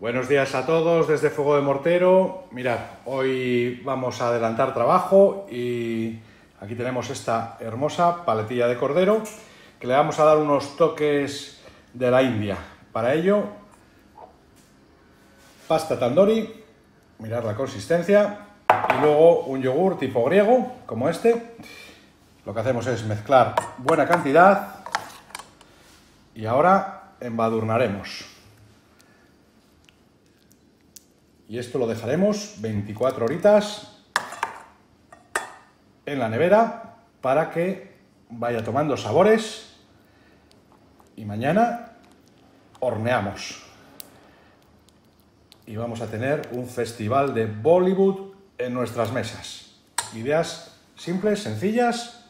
Buenos días a todos desde Fuego de Mortero. Mirad, hoy vamos a adelantar trabajo y aquí tenemos esta hermosa paletilla de cordero que le vamos a dar unos toques de la India. Para ello, pasta tandoori, mirad la consistencia, y luego un yogur tipo griego, como este. Lo que hacemos es mezclar buena cantidad y ahora embadurnaremos. Y esto lo dejaremos 24 horitas en la nevera para que vaya tomando sabores y mañana horneamos. Y vamos a tener un festival de Bollywood en nuestras mesas. Ideas simples, sencillas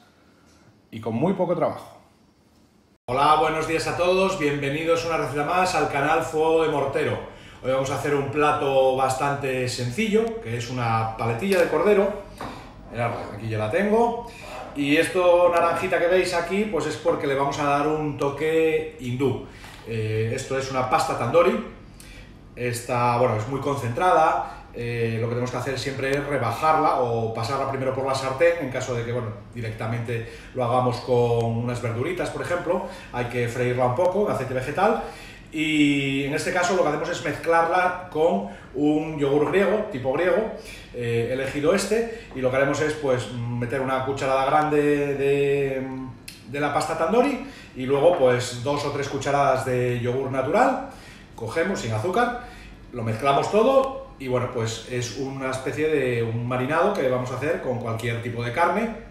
y con muy poco trabajo. Hola, buenos días a todos, bienvenidos una receta más al canal Fuego de Mortero. Hoy vamos a hacer un plato bastante sencillo, que es una paletilla de cordero. Aquí ya la tengo. Y esto naranjita que veis aquí, pues es porque le vamos a dar un toque hindú. Eh, esto es una pasta tandoori. Está, bueno, es muy concentrada, eh, lo que tenemos que hacer siempre es rebajarla o pasarla primero por la sartén, en caso de que bueno, directamente lo hagamos con unas verduritas, por ejemplo, hay que freírla un poco en aceite vegetal y en este caso lo que hacemos es mezclarla con un yogur griego, tipo griego, eh, elegido este, y lo que haremos es pues meter una cucharada grande de, de la pasta tandoori y luego pues dos o tres cucharadas de yogur natural, cogemos sin azúcar, lo mezclamos todo y bueno, pues es una especie de un marinado que vamos a hacer con cualquier tipo de carne,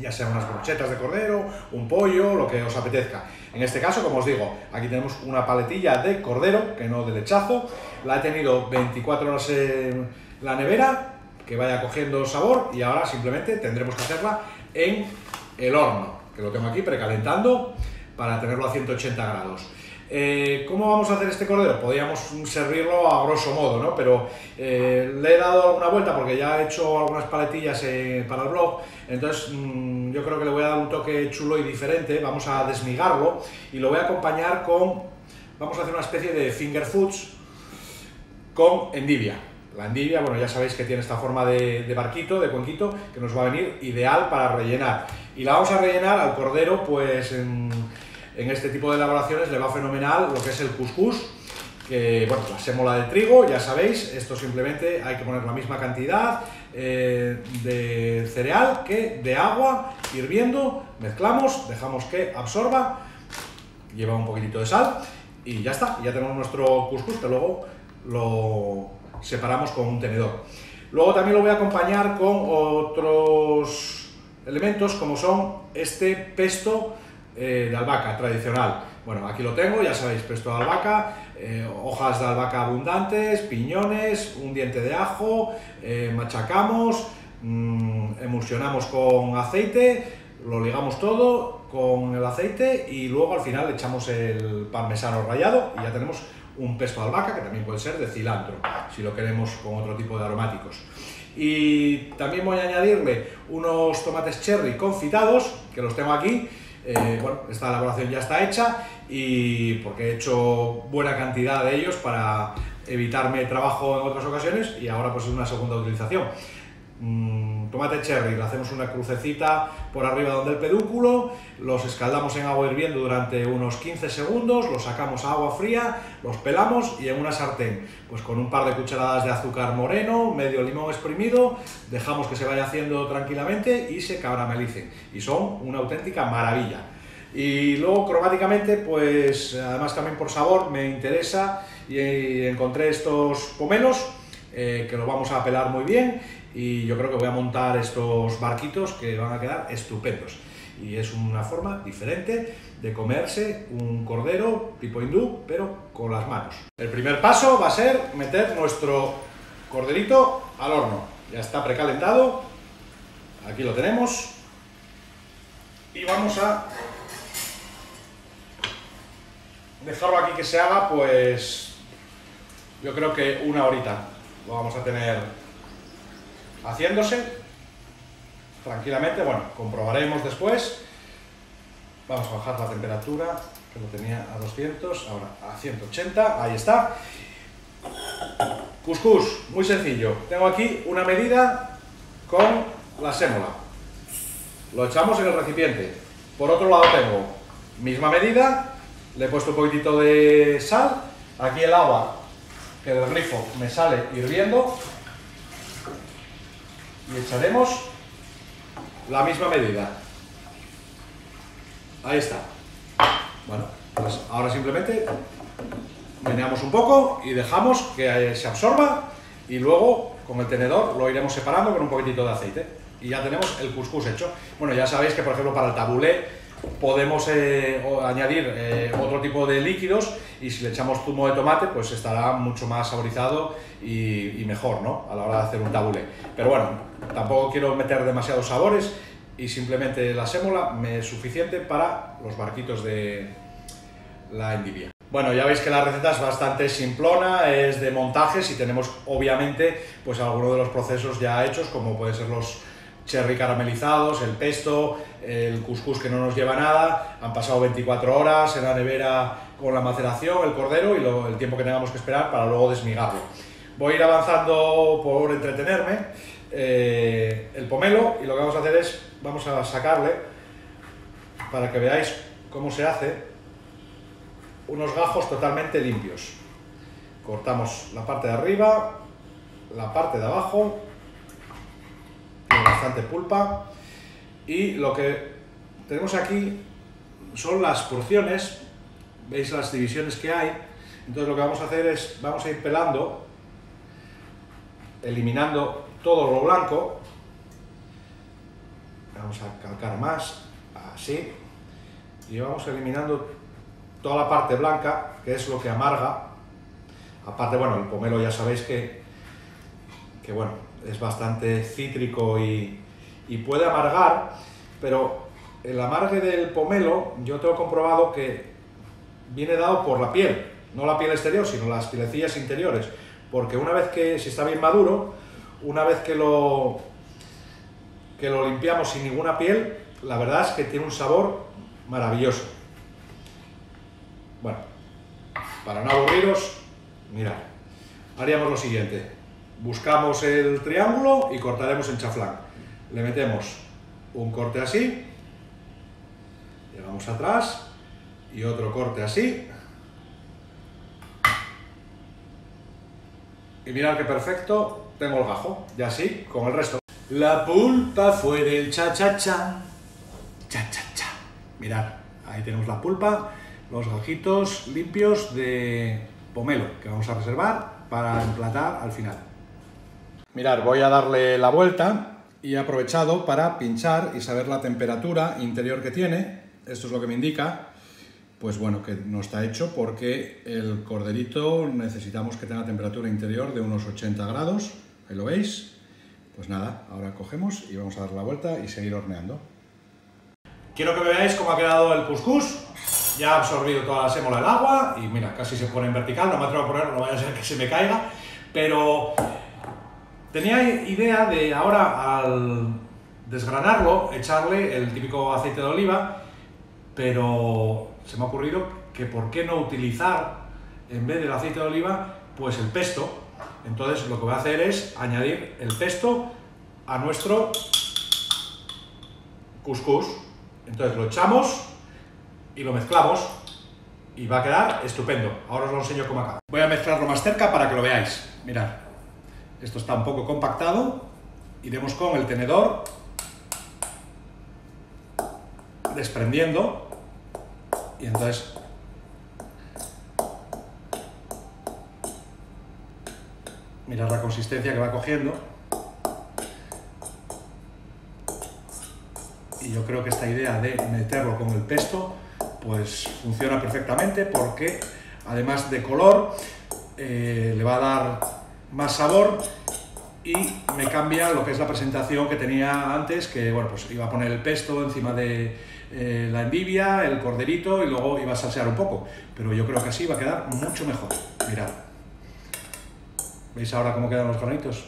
ya sea unas brochetas de cordero, un pollo, lo que os apetezca. En este caso, como os digo, aquí tenemos una paletilla de cordero, que no de lechazo, la he tenido 24 horas en la nevera, que vaya cogiendo sabor y ahora simplemente tendremos que hacerla en el horno, que lo tengo aquí precalentando para tenerlo a 180 grados. Eh, ¿Cómo vamos a hacer este cordero? Podríamos servirlo a grosso modo, ¿no? Pero eh, le he dado una vuelta porque ya he hecho algunas paletillas eh, para el blog, entonces mm, yo creo que le voy a dar un toque chulo y diferente, vamos a desmigarlo y lo voy a acompañar con, vamos a hacer una especie de finger foods con endivia. La endivia, bueno, ya sabéis que tiene esta forma de, de, barquito, de cuenquito, que nos va a venir ideal para rellenar. Y la vamos a rellenar al cordero, pues en en este tipo de elaboraciones le va fenomenal lo que es el couscous, que bueno, la sémola de trigo, ya sabéis, esto simplemente hay que poner la misma cantidad eh, de cereal que de agua hirviendo, mezclamos, dejamos que absorba, lleva un poquitito de sal y ya está, ya tenemos nuestro couscous que luego lo separamos con un tenedor. Luego también lo voy a acompañar con otros elementos como son este pesto eh, de albahaca tradicional. Bueno, aquí lo tengo, ya sabéis, pesto de albahaca, eh, hojas de albahaca abundantes, piñones, un diente de ajo, eh, machacamos, mmm, emulsionamos con aceite, lo ligamos todo con el aceite y luego al final echamos el parmesano rallado y ya tenemos un pesto de albahaca que también puede ser de cilantro, si lo queremos con otro tipo de aromáticos. Y también voy a añadirle unos tomates cherry confitados, que los tengo aquí, eh, bueno, esta elaboración ya está hecha y porque he hecho buena cantidad de ellos para evitarme trabajo en otras ocasiones y ahora pues es una segunda utilización. Mm, tomate cherry, le hacemos una crucecita por arriba donde el pedúnculo, los escaldamos en agua hirviendo durante unos 15 segundos, los sacamos a agua fría, los pelamos y en una sartén, pues con un par de cucharadas de azúcar moreno, medio limón exprimido, dejamos que se vaya haciendo tranquilamente y se caramelicen. Y son una auténtica maravilla. Y luego cromáticamente, pues además también por sabor me interesa y encontré estos pomelos eh, que los vamos a pelar muy bien y yo creo que voy a montar estos barquitos que van a quedar estupendos. Y es una forma diferente de comerse un cordero tipo hindú, pero con las manos. El primer paso va a ser meter nuestro corderito al horno. Ya está precalentado, aquí lo tenemos. Y vamos a dejarlo aquí que se haga, pues yo creo que una horita lo vamos a tener haciéndose tranquilamente. Bueno, comprobaremos después. Vamos a bajar la temperatura, que lo tenía a 200, ahora a 180, ahí está. Cuscús, muy sencillo. Tengo aquí una medida con la sémola. Lo echamos en el recipiente. Por otro lado tengo misma medida, le he puesto un poquitito de sal, aquí el agua que del grifo me sale hirviendo y echaremos la misma medida. Ahí está. Bueno, pues ahora simplemente meneamos un poco y dejamos que se absorba y luego con el tenedor lo iremos separando con un poquitito de aceite y ya tenemos el couscous hecho. Bueno, ya sabéis que por ejemplo para el tabulé podemos eh, añadir eh, otro tipo de líquidos y si le echamos zumo de tomate pues estará mucho más saborizado y, mejor ¿no? a la hora de hacer un tabulé. Pero bueno, tampoco quiero meter demasiados sabores y simplemente la sémola me es suficiente para los barquitos de la endivia. Bueno, ya veis que la receta es bastante simplona, es de montajes y tenemos obviamente pues algunos de los procesos ya hechos como pueden ser los cherry caramelizados, el pesto, el couscous que no nos lleva nada, han pasado 24 horas en la nevera con la maceración, el cordero y el tiempo que tengamos que esperar para luego desmigarlo. Voy a ir avanzando por entretenerme eh, el pomelo y lo que vamos a hacer es, vamos a sacarle para que veáis cómo se hace unos gajos totalmente limpios. Cortamos la parte de arriba, la parte de abajo bastante pulpa. Y lo que tenemos aquí son las porciones, veis las divisiones que hay. Entonces lo que vamos a hacer es, vamos a ir pelando, eliminando todo lo blanco. Vamos a calcar más, así. Y vamos eliminando toda la parte blanca, que es lo que amarga. Aparte, bueno, el pomelo ya sabéis que, que bueno, es bastante cítrico y, puede amargar, pero el amargue del pomelo yo tengo comprobado que viene dado por la piel, no la piel exterior, sino las pielecillas interiores, porque una vez que, si está bien maduro, una vez que lo, que lo limpiamos sin ninguna piel, la verdad es que tiene un sabor maravilloso. Bueno, para no aburriros, mirad, haríamos lo siguiente buscamos el triángulo y cortaremos en chaflán. Le metemos un corte así, llegamos atrás y otro corte así. Y mirad qué perfecto tengo el gajo, y así con el resto. La pulpa fue del cha-cha-cha, cha-cha-cha. Mirad, ahí tenemos la pulpa, los gajitos limpios de pomelo que vamos a reservar para emplatar al final. Mirar, voy a darle la vuelta y he aprovechado para pinchar y saber la temperatura interior que tiene. Esto es lo que me indica, pues bueno, que no está hecho porque el corderito necesitamos que tenga temperatura interior de unos 80 grados. Ahí lo veis. Pues nada, ahora cogemos y vamos a dar la vuelta y seguir horneando. Quiero que veáis cómo ha quedado el couscous. Ya ha absorbido toda la sémola del agua y mira, casi se pone en vertical, no me atrevo a ponerlo, no vaya a ser que se me caiga, pero Tenía idea de ahora, al desgranarlo, echarle el típico aceite de oliva, pero se me ha ocurrido que por qué no utilizar, en vez del aceite de oliva, pues el pesto. Entonces lo que voy a hacer es añadir el pesto a nuestro couscous. Entonces lo echamos y lo mezclamos y va a quedar estupendo. Ahora os lo enseño cómo acaba. Voy a mezclarlo más cerca para que lo veáis. Mirad. Esto está un poco compactado. Iremos con el tenedor. Desprendiendo. Y entonces mirad la consistencia que va cogiendo. Y yo creo que esta idea de meterlo con el pesto pues funciona perfectamente porque además de color eh, le va a dar más sabor y me cambia lo que es la presentación que tenía antes, que bueno, pues iba a poner el pesto encima de eh, la endivia, el corderito y luego iba a salsear un poco, pero yo creo que así va a quedar mucho mejor. Mirad. ¿Veis ahora cómo quedan los granitos?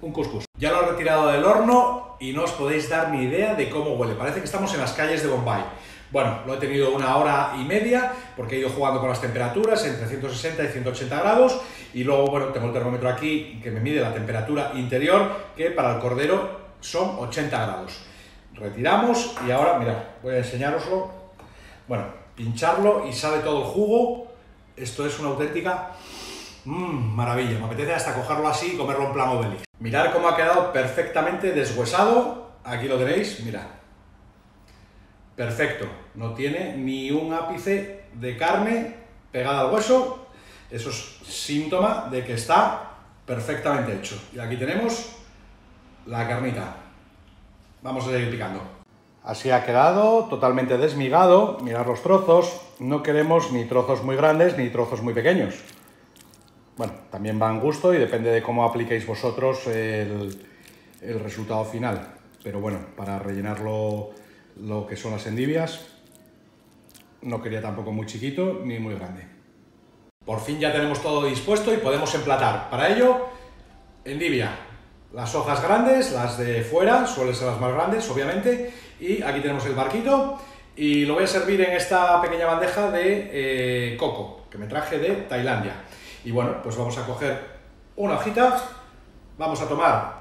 Un couscous. Ya lo he retirado del horno y no os podéis dar ni idea de cómo huele. Parece que estamos en las calles de Bombay. Bueno, lo he tenido una hora y media porque he ido jugando con las temperaturas entre 160 y 180 grados y luego, bueno, tengo el termómetro aquí que me mide la temperatura interior que para el cordero son 80 grados. Retiramos y ahora, mirad, voy a enseñaroslo. Bueno, pincharlo y sale todo el jugo. Esto es una auténtica mmm, maravilla. Me apetece hasta cogerlo así y comerlo en plan Obelix. Mirad cómo ha quedado perfectamente deshuesado. Aquí lo tenéis, mirad. Perfecto. No tiene ni un ápice de carne pegada al hueso. Eso es síntoma de que está perfectamente hecho. Y aquí tenemos la carnita. Vamos a seguir picando. Así ha quedado, totalmente desmigado. Mirad los trozos. No queremos ni trozos muy grandes ni trozos muy pequeños. Bueno, también va en gusto y depende de cómo apliquéis vosotros el, resultado final. Pero bueno, para rellenarlo lo que son las endivias, no quería tampoco muy chiquito ni muy grande. Por fin ya tenemos todo dispuesto y podemos emplatar. Para ello, endivia, las hojas grandes, las de fuera, suelen ser las más grandes, obviamente, y aquí tenemos el barquito, y lo voy a servir en esta pequeña bandeja de eh, coco, que me traje de Tailandia. Y bueno, pues vamos a coger una hojita, vamos a tomar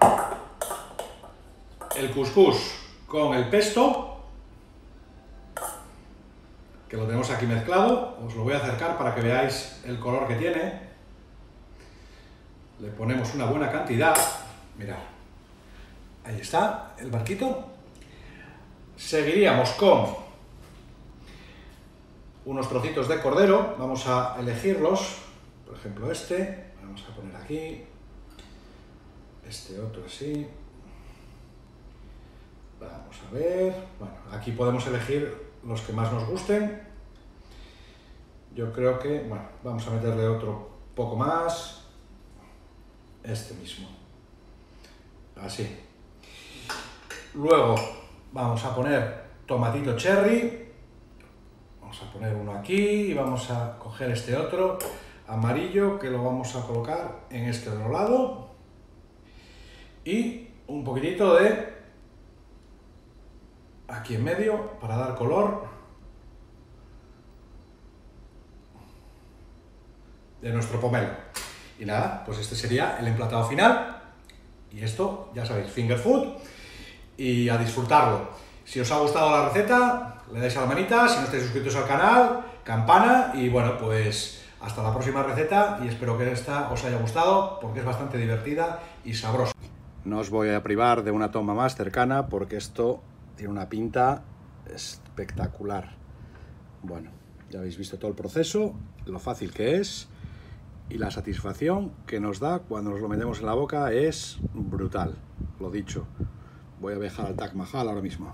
el couscous con el pesto, que lo tenemos aquí mezclado, os lo voy a acercar para que veáis el color que tiene. Le ponemos una buena cantidad, mirad, ahí está el barquito. Seguiríamos con unos trocitos de cordero, vamos a elegirlos, por ejemplo este, vamos a poner aquí, este otro así, vamos a ver, bueno, aquí podemos elegir los que más nos gusten, yo creo que, bueno, vamos a meterle otro poco más, este mismo, así. Luego vamos a poner tomatito cherry, vamos a poner uno aquí y vamos a coger este otro amarillo que lo vamos a colocar en este otro lado. Y un poquitito de aquí en medio para dar color de nuestro pomelo. Y nada, pues este sería el emplatado final. Y esto, ya sabéis, finger food y a disfrutarlo. Si os ha gustado la receta, le dais a la manita, si no estáis suscritos al canal, campana y bueno, pues hasta la próxima receta y espero que esta os haya gustado porque es bastante divertida y sabrosa. No os voy a privar de una toma más cercana porque esto tiene una pinta espectacular. Bueno, ya habéis visto todo el proceso, lo fácil que es y la satisfacción que nos da cuando nos lo metemos en la boca es brutal, lo dicho. Voy a viajar al Taj Mahal ahora mismo.